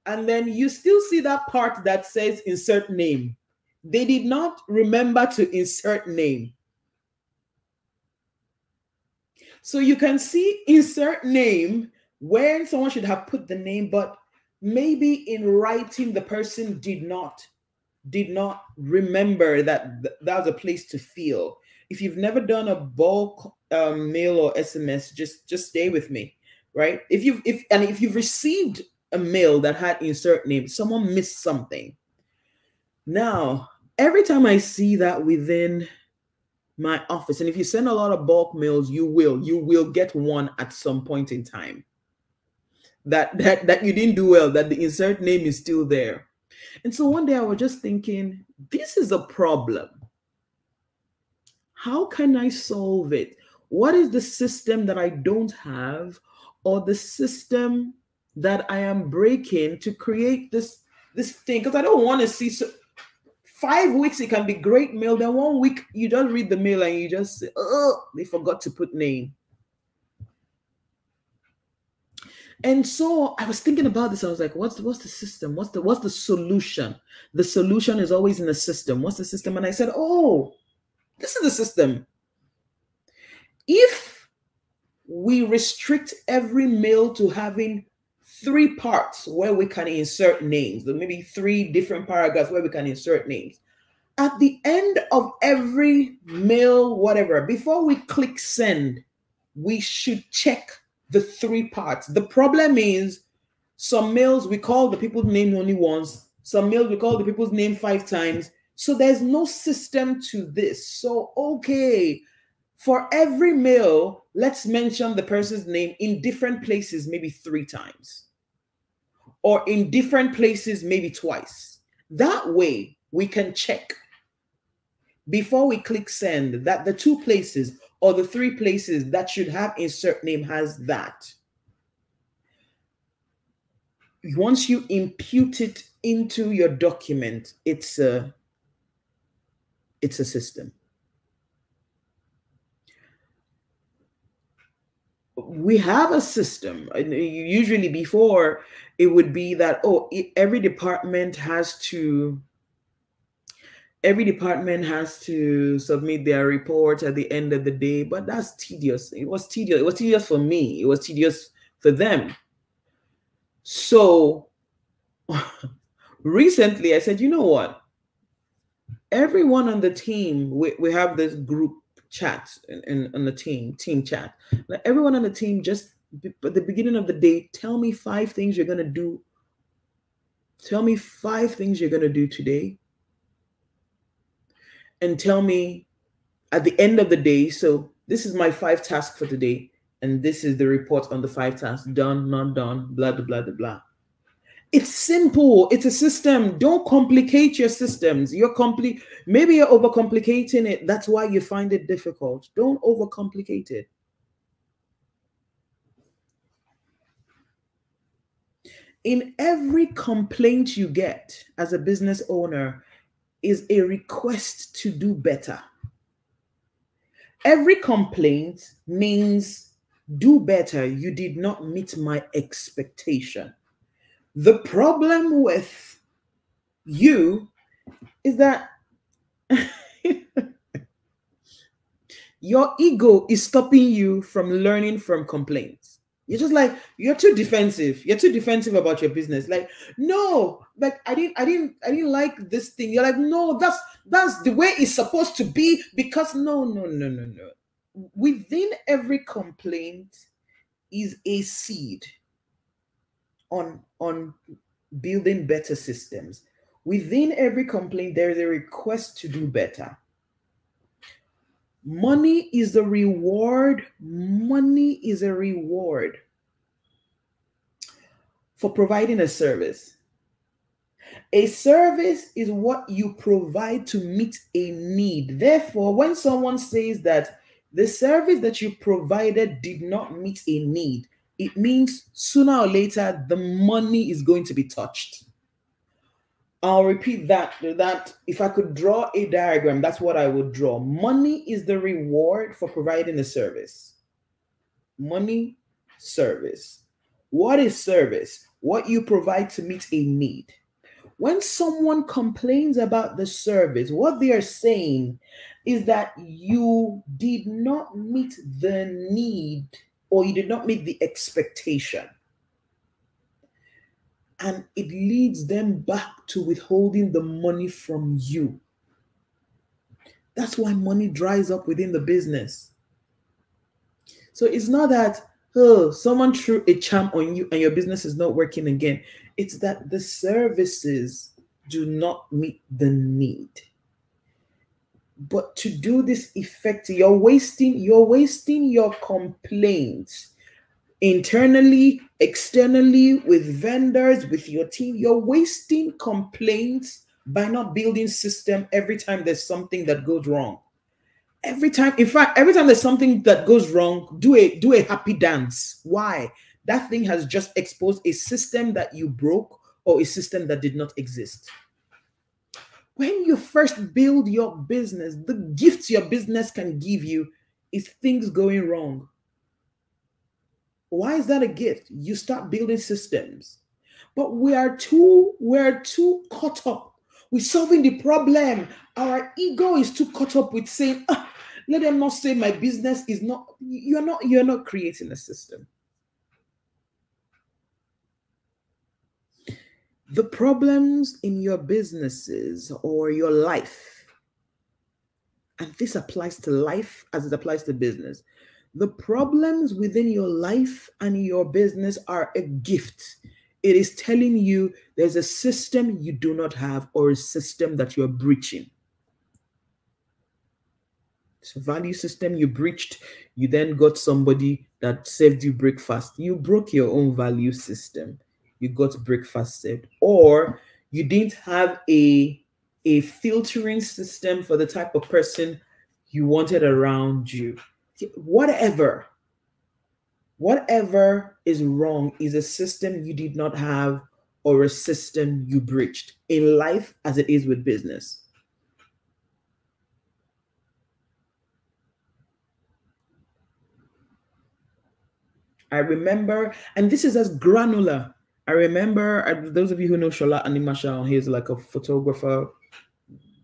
and then you still see that part that says insert name. They did not remember to insert name. So you can see insert name when someone should have put the name, but maybe in writing, the person did not did not remember that th- that was a place to feel. If you've never done a bulk um, mail or SMS, just just stay with me, right? If you've if and if you've received a mail that had insert name, someone missed something. Now, every time I see that within my office, and if you send a lot of bulk mails, you will you will get one at some point in time. That that that you didn't do well, that the insert name is still there and so one day I was just thinking, this is a problem. How can I solve it? What is the system that I don't have, or the system that I am breaking to create this this thing? Because I don't want to see so five weeks it can be great mail. Then one week you just read the mail and you just say, oh, they forgot to put name. And so I was thinking about this. I was like, what's the, what's the system? What's the what's the solution? The solution is always in the system. What's the system? And I said, oh, this is the system. If we restrict every mail to having three parts where we can insert names, maybe three different paragraphs where we can insert names. At the end of every mail, whatever, before we click send, we should check the three parts. The problem is some mails we call the people's name only once, some mails we call the people's name five times. So there's no system to this. So, okay, For every mail, let's mention the person's name in different places, maybe three times, or in different places, maybe twice. That way, we can check before we click send that the two places or the three places that should have insert name has that. Once you impute it into your document, it's a it's a system. We have a system. Usually before it would be that oh every department has to every department has to submit their report at the end of the day but that's tedious. It was tedious it was tedious for me it was tedious for them. So recently i said you know what? Everyone on the team we, we have this group chat in on the team team chat. Like everyone on the team just at the beginning of the day tell me five things you're going to do. Tell me five things you're going to do today. And tell me at the end of the day so this is my five tasks for today and this is the report on the five tasks. Done not done blah blah blah blah it's simple. It's a system. Don't complicate your systems. You're complete maybe you're overcomplicating it. That's why you find it difficult. Don't overcomplicate it in every complaint you get as a business owner is a request to do better. Every complaint means do better. You did not meet my expectation. The problem with you is that your ego is stopping you from learning from complaints. You're just like you're too defensive. You're too defensive about your business. Like, no, like I didn't, I didn't, I didn't like this thing. You're like, no, that's that's the way it's supposed to be. Because no, no, no, no, no. Within every complaint is a seed on on building better systems. Within every complaint, there is a request to do better. Money is a reward. Money is a reward for providing a service. A service is what you provide to meet a need. Therefore, when someone says that the service that you provided did not meet a need, it means sooner or later the money is going to be touched. I'll repeat that. That if I could draw a diagram, that's what I would draw. Money is the reward for providing a service. Money, service. What is service? What you provide to meet a need. When someone complains about the service, what they are saying is that you did not meet the need or you did not meet the expectation and it leads them back to withholding the money from you. That's why money dries up within the business. So it's not that, oh, someone threw a charm on you and your business is not working again. It's that the services do not meet the need. But to do this effectively, you're wasting, you're wasting your complaints internally, externally, with vendors, with your team. You're wasting complaints by not building system every time there's something that goes wrong. Every time, in fact, every time there's something that goes wrong, do a do a happy dance. Why? That thing has just exposed a system that you broke or a system that did not exist. When you first build your business, the gifts your business can give you is things going wrong. Why is that a gift? You start building systems. But we are too, we're too caught up with solving the problem. Our ego is too caught up with saying, ah, let them not say my business is not, you're not, you're not creating a system. The problems in your businesses or your life, and this applies to life as it applies to business the problems within your life and your business are a gift. It is telling you there's a system you do not have or a system that you're breaching. It's a Value system you breached, you then got somebody that saved you breakfast. You broke your own value system. You got breakfast served. Or you didn't have a, a filtering system for the type of person you wanted around you. Whatever. Whatever is wrong is a system you did not have or a system you breached in life as it is with business. I remember, and this is as granular. I remember, those of you who know Shola Animasha, he's like a photographer,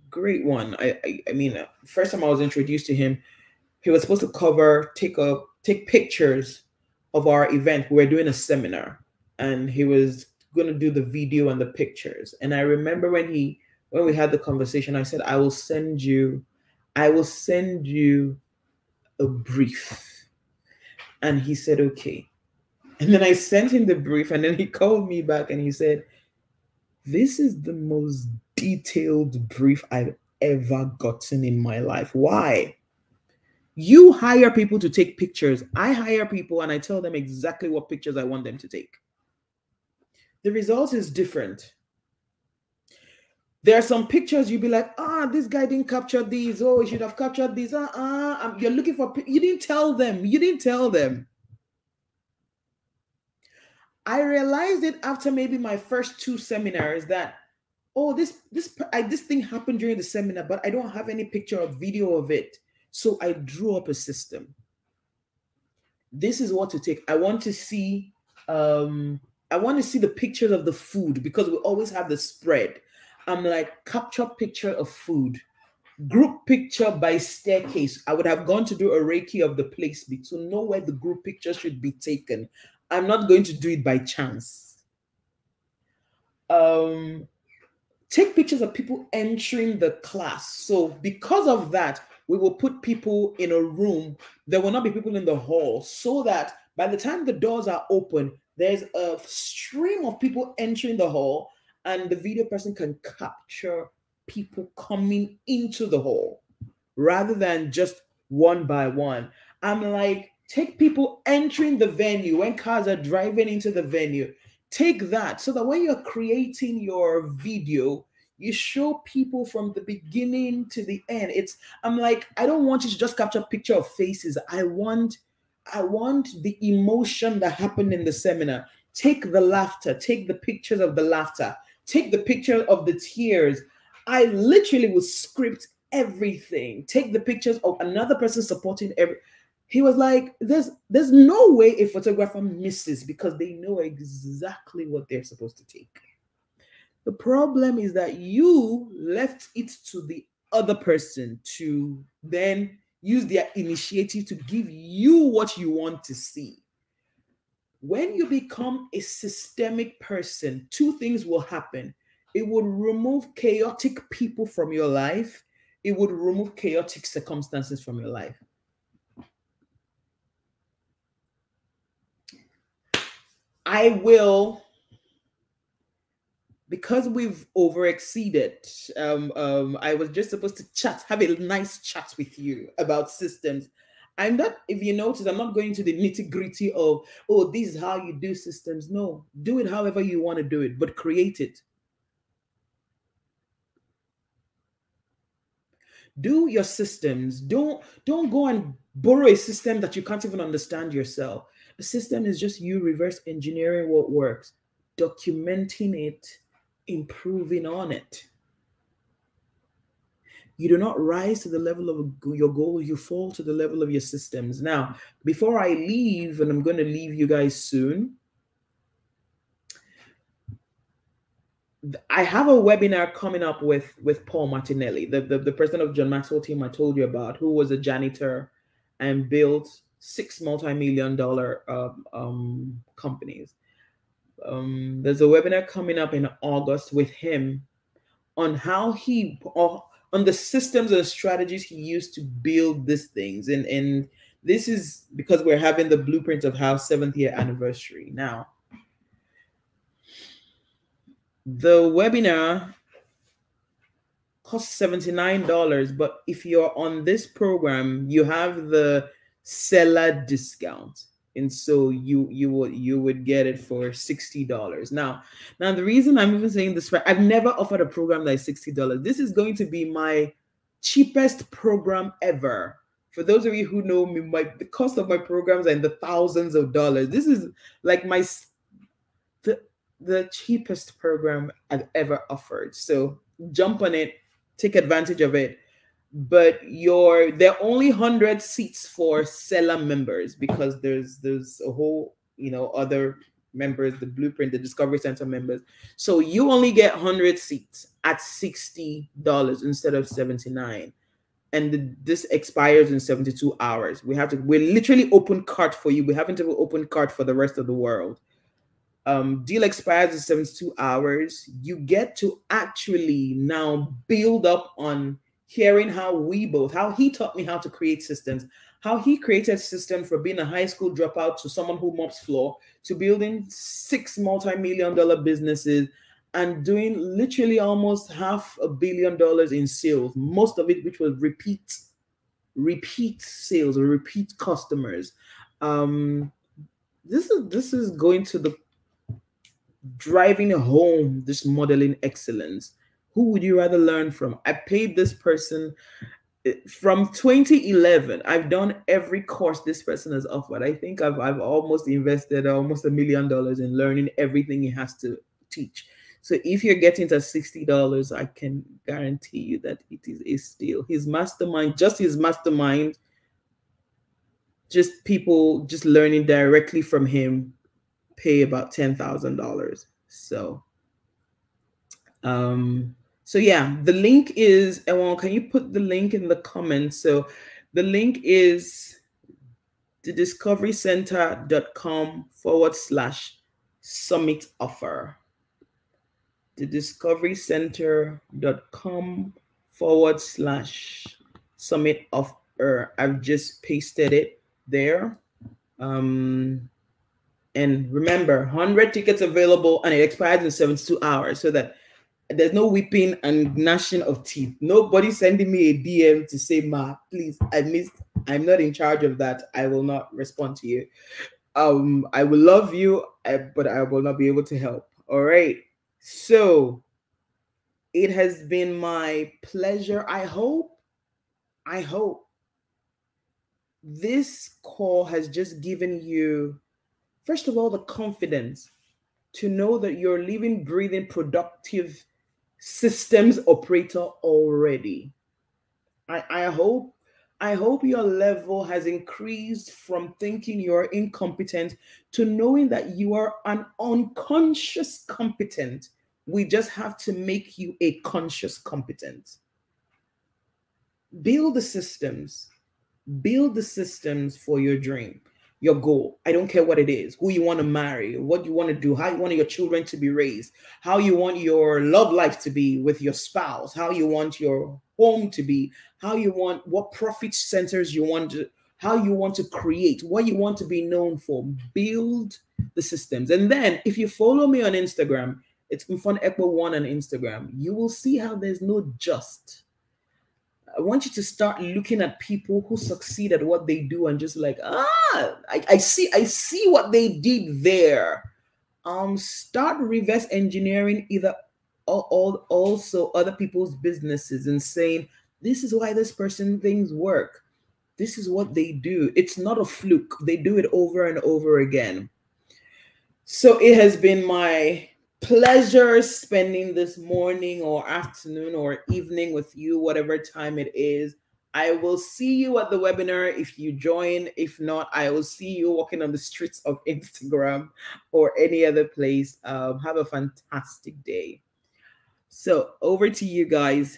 great one. I, I, I mean, uh, first time I was introduced to him, he was supposed to cover, take a, take pictures of our event. We were doing a seminar, and he was going to do the video and the pictures. And I remember when he, when we had the conversation, I said, I will send you, I will send you a brief and he said, okay. And then I sent him the brief, and then he called me back and he said, This is the most detailed brief I've ever gotten in my life. Why? You hire people to take pictures. I hire people and I tell them exactly what pictures I want them to take. The result is different. There are some pictures you'd be like, ah, this guy didn't capture these. Oh, he should have captured these. Uh uh. You're looking for, you didn't tell them. You didn't tell them. I realized it after maybe my first two seminars that, oh, this this I, this thing happened during the seminar, but I don't have any picture or video of it. So I drew up a system. This is what to take. I want to see um I want to see the pictures of the food because we always have the spread. I'm like, capture picture of food, group picture by staircase. I would have gone to do a recce of the place to know where the group picture should be taken. I'm not going to do it by chance. Um, take pictures of people entering the class. So because of that, we will put people in a room. There will not be people in the hall so that by the time the doors are open, there's a stream of people entering the hall and the video person can capture people coming into the hall rather than just one by one. I'm like, take people entering the venue when cars are driving into the venue. Take that so that when you're creating your video, you show people from the beginning to the end. It's I'm like, I don't want you to just capture a picture of faces. I want I want the emotion that happened in the seminar. Take the laughter, take the pictures of the laughter, take the picture of the tears. I literally would script everything. Take the pictures of another person supporting every. He was like, "There's there's no way a photographer misses because they know exactly what they're supposed to take." The problem is that you left it to the other person to then use their initiative to give you what you want to see when you become a systemic person, two things will happen. It would remove chaotic people from your life, it would remove chaotic circumstances from your life. I will, because we've overexceeded. Um, um, I was just supposed to chat, have a nice chat with you about systems. I'm not, if you notice, I'm not going to the nitty gritty of, oh, this is how you do systems. No, do it however you want to do it, but create it. Do your systems. Don't don't go and borrow a system that you can't even understand yourself. The system is just you reverse engineering what works, documenting it, improving on it. You do not rise to the level of your goal, you fall to the level of your systems. Now, before I leave, and I'm going to leave you guys soon, I have a webinar coming up with with Paul Martinelli, the, the, the president of John Maxwell team I told you about, who was a janitor and built six multi-million dollar um, um, companies. Um, there's a webinar coming up in August with him on how he on the systems and strategies he used to build these things. And, and this is because we're having the blueprint of how seventh year anniversary. Now, the webinar costs $79 but if you're on this program you have the Selar discount and so you you would you would get it for $60 now now the reason i'm even saying this i've never offered a program that is $60 this is going to be my cheapest program ever. For those of you who know me my the cost of my programs are in the thousands of dollars this is like my the the cheapest program i've ever offered. So jump on it take advantage of it but your there are only 100 seats for Selar members because there's there's a whole you know other members the blueprint the discovery center members. So you only get 100 seats at $60 instead of 79 and the, this expires in 72 hours. We have to we're literally open cart for you. We haven't even open cart for the rest of the world. Um, deal expires in 72 hours, you get to actually now build up on hearing how we both, how he taught me how to create systems, how he created systems for being a high school dropout to someone who mops floor, to building six multi-million dollar businesses and doing literally almost half a billion dollars in sales, most of it which was repeat, repeat sales or repeat customers. Um, this is this is going to the driving home this modeling excellence who would you rather learn from? I paid this person eh, from 2011 i've done every course this person has offered. I think i've, I've almost invested almost a million dollars in learning everything he has to teach. So if you're getting to $60 i can guarantee you that it is a steal. His mastermind just his mastermind just people just learning directly from him pay about ten thousand dollars. So, um, so yeah, the link is. Well, can you put the link in the comments? So, the link is the discoverycenter.com forward slash summit offer. The discoverycenter.com forward slash summit offer. I've just pasted it there. Um, and remember, 100 tickets available and it expires in 72 hours so that there's no weeping and gnashing of teeth. Nobody sending me a DM to say, Ma, please, I missed. I'm not in charge of that. I will not respond to you. Um, I will love you, but I will not be able to help. All right. So it has been my pleasure. I hope, I hope this call has just given you First of all, the confidence to know that you're living, breathing, productive systems operator already. I, I hope I hope your level has increased from thinking you're incompetent to knowing that you are an unconscious competent. We just have to make you a conscious competent. Build the systems, build the systems for your dream your goal. I don't care what it is, who you want to marry, what you want to do, how you want your children to be raised, how you want your love life to be with your spouse, how you want your home to be, how you want what profit centers you want to, how you want to create, what you want to be known for. Build the systems. And then if you follow me on Instagram, it's Mfon Ekpo One on Instagram, you will see how there's no just I want you to start looking at people who succeed at what they do and just like, ah, I, I see, I see what they did there. Um, start reverse engineering either all, all also other people's businesses and saying, this is why this person things work. This is what they do. It's not a fluke. They do it over and over again. So it has been my pleasure spending this morning or afternoon or evening with you, whatever time it is. I will see you at the webinar if you join. If not, I will see you walking on the streets of Instagram or any other place. Um, have a fantastic day. So, over to you guys.